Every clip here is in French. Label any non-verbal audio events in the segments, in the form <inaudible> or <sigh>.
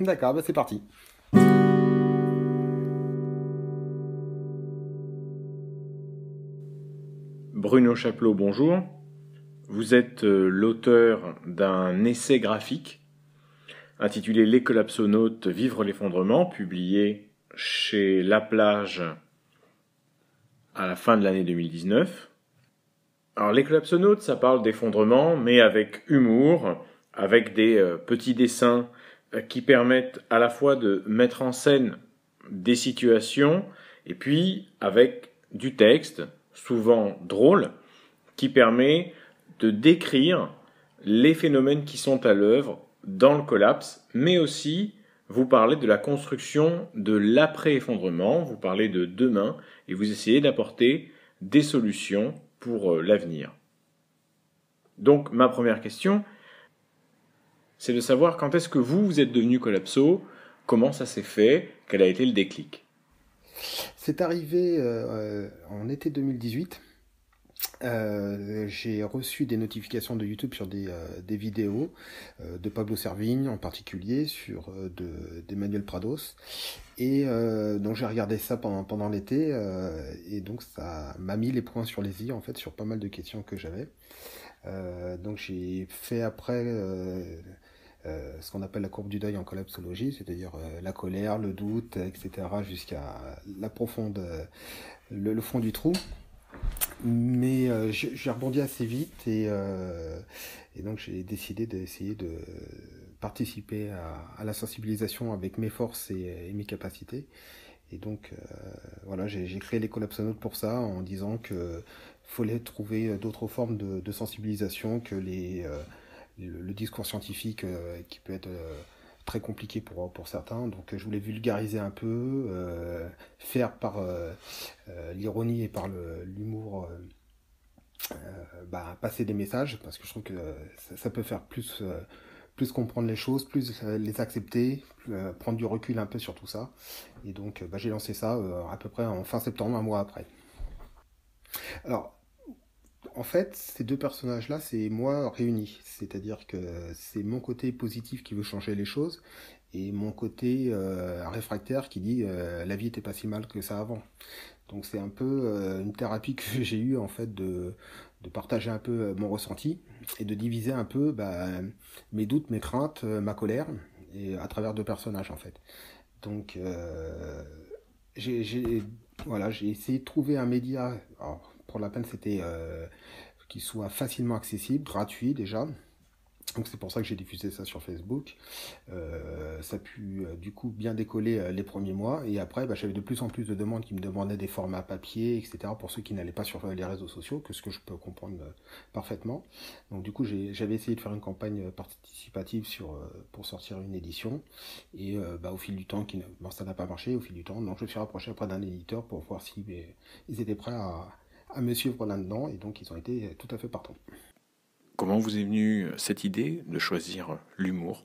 D'accord, bah c'est parti. Bruno Chaplot, bonjour. Vous êtes euh, l'auteur d'un essai graphique intitulé Les collapsonautes vivre l'effondrement, publié chez La Plage à la fin de l'année 2019. Alors les collapsonautes, ça parle d'effondrement, mais avec humour, avec des euh, petits dessins qui permettent à la fois de mettre en scène des situations et puis avec du texte, souvent drôle, qui permet de décrire les phénomènes qui sont à l'œuvre dans le collapse, mais aussi vous parlez de la construction de l'après-effondrement, vous parlez de demain, et vous essayez d'apporter des solutions pour euh, l'avenir. Donc ma première question, c'est de savoir quand est-ce que vous, vous êtes devenu collapso, comment ça s'est fait, quel a été le déclic. C'est arrivé euh, euh, en été 2018. Euh, j'ai reçu des notifications de YouTube sur des, des vidéos de Pablo Servigne en particulier, sur d'Emmanuel Prados. Et donc j'ai regardé ça pendant, pendant l'été et donc ça m'a mis les points sur les i en fait sur pas mal de questions que j'avais. donc j'ai fait après euh, ce qu'on appelle la courbe du deuil en collapsologie, c'est-à-dire euh, la colère, le doute, etc., jusqu'à la profonde, euh, le, fond du trou. Mais j'ai rebondi assez vite et, donc j'ai décidé d'essayer de participer à, la sensibilisation avec mes forces et, mes capacités. Et donc voilà, j'ai créé les collapsonautes pour ça, en disant qu'il fallait trouver d'autres formes de, sensibilisation que les le, discours scientifique euh, qui peut être euh, très compliqué pour, pour certains. Donc je voulais vulgariser un peu, euh, faire par l'ironie et par l'humour bah, passer des messages, parce que je trouve que ça, peut faire plus, plus comprendre les choses, plus les accepter, prendre du recul un peu sur tout ça. Et donc bah, j'ai lancé ça à peu près en fin septembre, un mois après. Alors, en fait, ces deux personnages-là, c'est moi réunis. C'est-à-dire que c'est mon côté positif qui veut changer les choses et mon côté euh, réfractaire qui dit euh, la vie était pas si mal que ça avant. Donc c'est un peu euh, une thérapie que <laughs> j'ai eue en fait de, partager un peu mon ressenti et de diviser un peu bah, mes doutes, mes craintes, ma colère à travers deux personnages en fait. Donc j'ai voilà, essayé de trouver un média. La peine, c'était euh, qu'il soit facilement accessible, gratuit déjà. Donc c'est pour ça que j'ai diffusé ça sur Facebook. Euh, ça a pu euh, du coup bien décoller les premiers mois. Et après, bah, j'avais de plus en plus de demandes qui me demandaient des formats papier, etc. pour ceux qui n'allaient pas sur les réseaux sociaux, que ce que je peux comprendre parfaitement. Donc du coup, j'avais essayé de faire une campagne participative sur, pour sortir une édition. Et bah, au fil du temps, qui, ça n'a pas marché, au fil du temps, donc je me suis rapproché après d'un éditeur pour voir s'ils ils étaient prêts à à me suivre là-dedans et donc ils ont été tout à fait partants. Comment vous est venue cette idée de choisir l'humour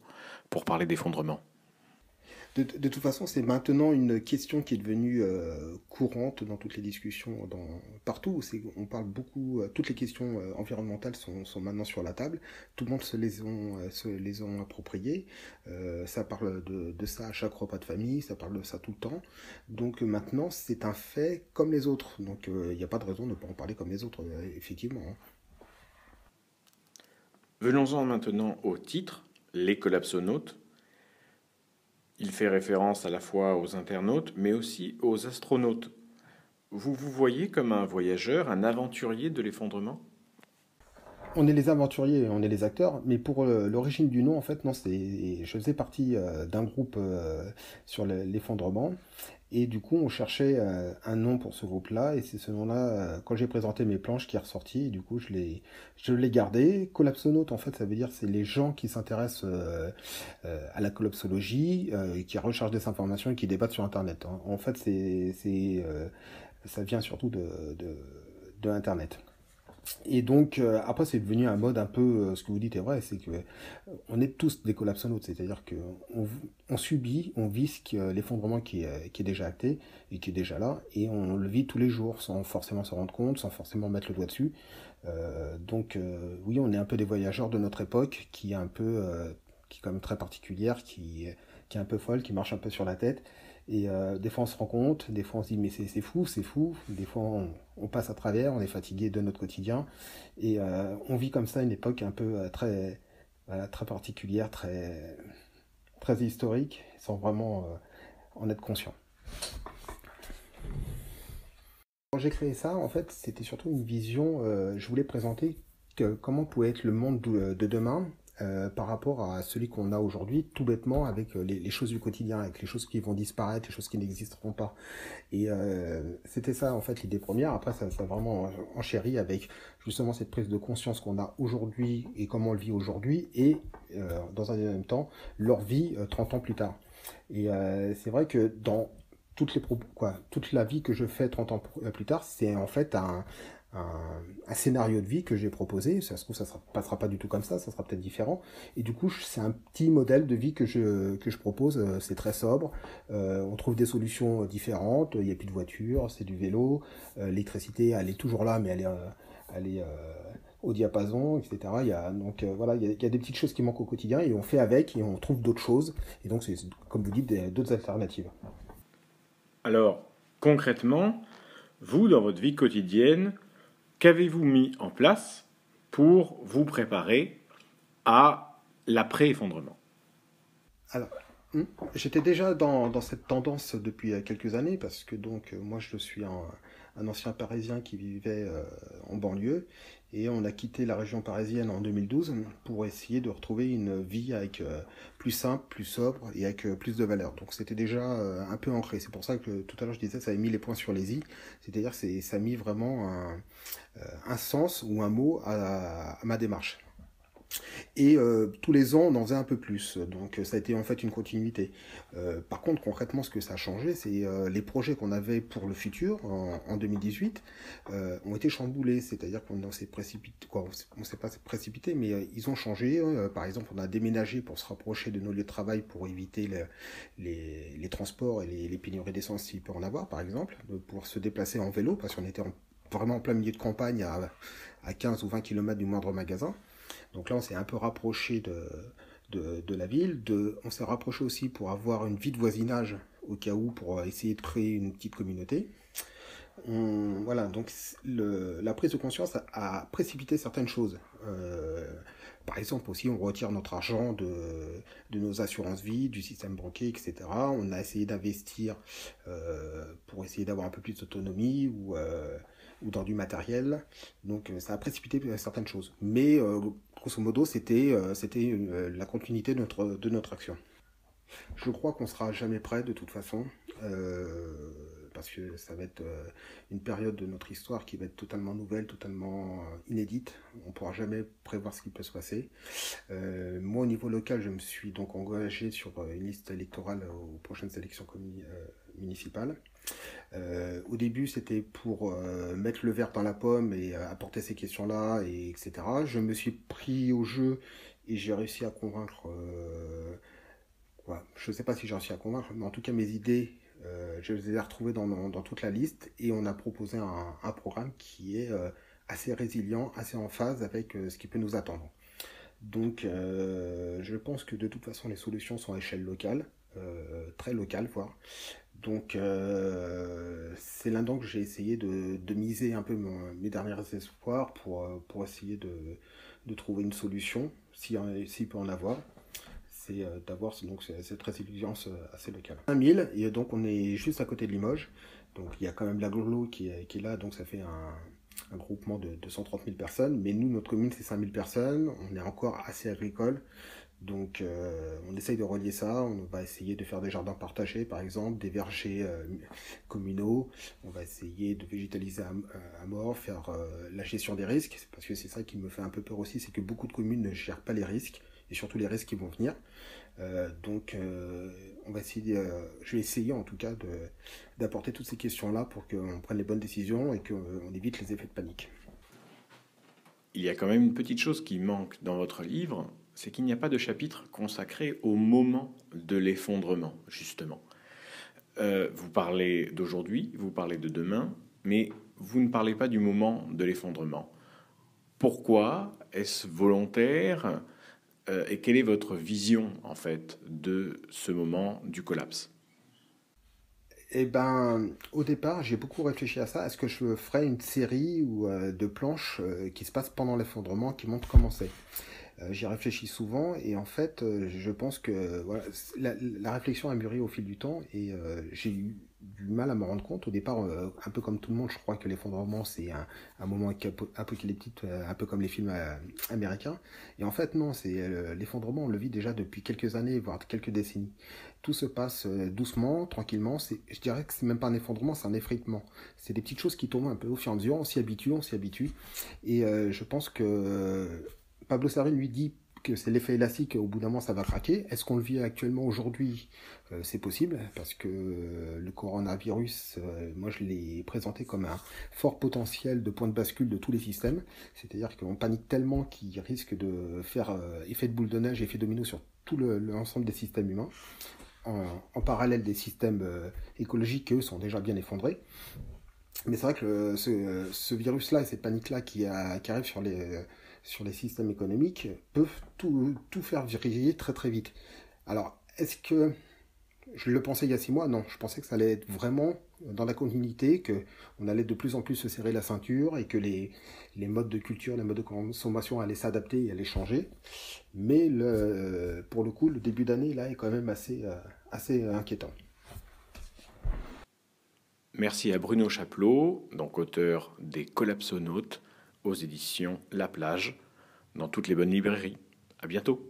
pour parler d'effondrement? De, toute façon, c'est maintenant une question qui est devenue euh, courante dans toutes les discussions, partout. On parle beaucoup, euh, toutes les questions euh, environnementales sont, maintenant sur la table. Tout le monde se les ont, se les ont appropriées. ça parle de, de, ça à chaque repas de famille, ça parle de ça tout le temps. Donc maintenant, c'est un fait comme les autres. Donc il n'y a pas de raison de ne pas en parler comme les autres, effectivement. Hein. Venons-en maintenant au titre, les collapsonautes. Il fait référence à la fois aux internautes, mais aussi aux astronautes. Vous vous voyez comme un voyageur, un aventurier de l'effondrement? On est les aventuriers, on est les acteurs, mais pour euh, l'origine du nom, en fait, non, c'est, je faisais partie euh, d'un groupe euh, sur l'effondrement, et du coup, on cherchait un nom pour ce groupe-là, et c'est ce nom-là, quand j'ai présenté mes planches, qui est ressorti, et du coup, je l'ai, je l'ai gardé. Collapsonaute, en fait, ça veut dire c'est les gens qui s'intéressent à la collapsologie, qui recherchent des informations et qui débattent sur Internet. Hein. En fait, c'est, c'est, ça vient surtout de, de, de Internet. Et donc, euh, après, c'est devenu un mode un peu, euh, ce que vous dites est vrai, c'est que euh, on est tous des collapsonautes, c'est-à-dire qu'on on subit, on vit l'effondrement qui est, déjà acté et qui est déjà là, et on le vit tous les jours sans forcément s'en rendre compte, sans forcément mettre le doigt dessus. donc, oui, on est un peu des voyageurs de notre époque qui est un peu, qui est quand même très particulière, qui, qui est un peu folle, qui marche un peu sur la tête. Et des fois on se rend compte, des fois on se dit mais c'est fou, c'est fou. Des fois on, passe à travers, on est fatigué de notre quotidien. Et on vit comme ça une époque un peu très, très particulière, très, très historique, sans vraiment en être conscient. Quand j'ai créé ça, en fait, c'était surtout une vision, je voulais présenter comment pouvait être le monde de demain euh, par rapport à celui qu'on a aujourd'hui, tout bêtement, avec euh, les, choses du quotidien, avec les choses qui vont disparaître, les choses qui n'existeront pas. Et euh, c'était ça, en fait, l'idée première. Après, ça, ça vraiment enchéri avec justement cette prise de conscience qu'on a aujourd'hui et comment on le vit aujourd'hui, et dans un même temps, leur vie 30 ans plus tard. Et c'est vrai que dans toutes les quoi, toute la vie que je fais 30 ans plus tard, c'est en fait un, un, scénario de vie que j'ai proposé. Ça se trouve, ça ne passera pas du tout comme ça, ça sera peut-être différent. Et du coup, c'est un petit modèle de vie que je, que je propose. Euh, c'est très sobre. Euh, on trouve des solutions différentes. Il n'y a plus de voiture, c'est du vélo. Euh, l'électricité, elle est toujours là, mais elle est, elle est au diapason, etc. Il y a, donc voilà, il y, a, des petites choses qui manquent au quotidien et on fait avec et on trouve d'autres choses. Et donc, c'est comme vous dites, d'autres alternatives. Alors, concrètement, vous, dans votre vie quotidienne, Qu'avez-vous mis en place pour vous préparer à l'après-effondrement? Alors, hmm, j'étais déjà dans, cette tendance depuis quelques années parce que donc moi je suis un, un ancien parisien qui vivait euh, en banlieue et on a quitté la région parisienne en 2012 pour essayer de retrouver une vie avec euh, plus simple, plus sobre et avec euh, plus de valeur. Donc c'était déjà un peu ancré. C'est pour ça que tout à l'heure je disais ça a mis les points sur les i. C'est-à-dire que ça a mis vraiment un, sens ou un mot à ma démarche. Et euh, tous les ans, on en faisait un peu plus. Donc ça a été en fait une continuité. Euh, par contre, concrètement, ce que ça a changé, c'est euh, les projets qu'on avait pour le futur en, 2018 ont été chamboulés. C'est-à-dire qu'on s'est précipité, quoi, s'est pas précipité, mais ils ont changé. par exemple, on a déménagé pour se rapprocher de nos lieux de travail pour éviter les, transports et les, pénuries d'essence s'il peut en avoir, par exemple, pouvoir se déplacer en vélo parce qu'on était vraiment en plein milieu de campagne à, à 15 ou 20 km du moindre magasin. Donc là, on s'est un peu rapproché de, la ville. On s'est rapproché aussi pour avoir une vie de voisinage au cas où, pour essayer de créer une petite communauté. voilà, donc la prise de conscience a, précipité certaines choses. Euh, par exemple aussi, on retire notre argent de, nos assurances vie, du système banquier, etc. On a essayé d'investir euh, pour essayer d'avoir un peu plus d'autonomie ou euh, ou dans du matériel. Donc euh, ça a précipité certaines choses. Mais euh, grosso modo, c'était euh, c'était la continuité de notre, action. Je crois qu'on sera jamais prêt de toute façon. parce que ça va être une période de notre histoire qui va être totalement nouvelle, totalement inédite. On ne pourra jamais prévoir ce qui peut se passer. moi, au niveau local, je me suis donc engagé sur une liste électorale aux prochaines élections municipales. Euh, au début, c'était pour euh, mettre le verre dans la pomme et euh, apporter ces questions-là, et etc. Je me suis pris au jeu et j'ai réussi à convaincre. je ne sais pas si j'ai réussi à convaincre, mais en tout cas, mes idées, je les ai retrouvées dans, toute la liste et on a proposé un programme qui est assez résilient, assez en phase avec ce qui peut nous attendre. Donc, je pense que de toute façon, les solutions sont à échelle locale. très locale voire donc euh, c'est là-dedans que j'ai essayé de, miser un peu mes derniers espoirs pour, euh, pour essayer de, trouver une solution, s'il peut en avoir. C'est euh, d'avoir donc, cette résilience assez locale. 5000, et donc on est juste à côté de Limoges. Donc il y a quand même la qui qui est là, donc ça fait un, groupement de 230 000 personnes. Mais nous, notre commune, c'est 5000 personnes. On est encore assez agricole. Donc euh, on essaye de relier ça, on va essayer de faire des jardins partagés par exemple, des vergers euh, communaux, on va essayer de végétaliser à, mort, faire euh, la gestion des risques, parce que c'est ça qui me fait un peu peur aussi, c'est que beaucoup de communes ne gèrent pas les risques, et surtout les risques qui vont venir. donc on va essayer, je vais essayer en tout cas d'apporter toutes ces questions-là pour qu'on prenne les bonnes décisions et qu'on évite les effets de panique. Il y a quand même une petite chose qui manque dans votre livre, c'est qu'il n'y a pas de chapitre consacré au moment de l'effondrement, justement. Euh, vous parlez d'aujourd'hui, vous parlez de demain, mais vous ne parlez pas du moment de l'effondrement. Pourquoi Est-ce volontaire et quelle est votre vision en fait de ce moment du collapse? Eh ben, au départ, j'ai beaucoup réfléchi à ça. Est-ce que je ferais une série ou de planches qui se passent pendant l'effondrement, qui montrent comment c'est? euh, j'y réfléchis souvent et en fait, euh, je pense que voilà, la, réflexion a mûri au fil du temps et euh, j'ai eu du mal à me rendre compte. Au départ, un peu comme tout le monde, je crois que l'effondrement c'est un, un, moment apocalyptique, un peu comme les films américains. Et en fait, non, c'est l'effondrement, on le vit déjà depuis quelques années, voire quelques décennies. Tout se passe doucement, tranquillement. Je dirais que c'est même pas un effondrement, c'est un effritement. C'est des petites choses qui tombent un peu au fur et à mesure. On s'y habitue, on s'y habitue. Et je pense que Pablo Servigne lui dit que c'est l'effet élastique, au bout d'un moment ça va craquer. Est-ce qu'on le vit actuellement aujourd'hui? Euh, C'est possible, parce que euh, le coronavirus, euh, moi je l'ai présenté comme un fort potentiel de point de bascule de tous les systèmes. C'est-à-dire qu'on panique tellement qu'il risque de faire effet de boule de neige, effet domino sur tout l'ensemble des systèmes humains. En, parallèle des systèmes écologiques qui eux sont déjà bien effondrés. Mais c'est vrai que ce, virus-là et cette panique-là qui arrive sur les sur les systèmes économiques peuvent tout, tout faire vriller très très vite. Alors, est-ce que je le pensais il y a six mois? Non, je pensais que ça allait être vraiment dans la continuité, qu'on allait de plus en plus se serrer la ceinture et que les, modes de culture, les modes de consommation allaient s'adapter et allaient changer. Mais pour le coup, le début d'année là est quand même assez, euh, assez inquiétant. Merci à Bruno Chaplot, donc auteur des Collapsonautes aux éditions La Plage, dans toutes les bonnes librairies. À bientôt!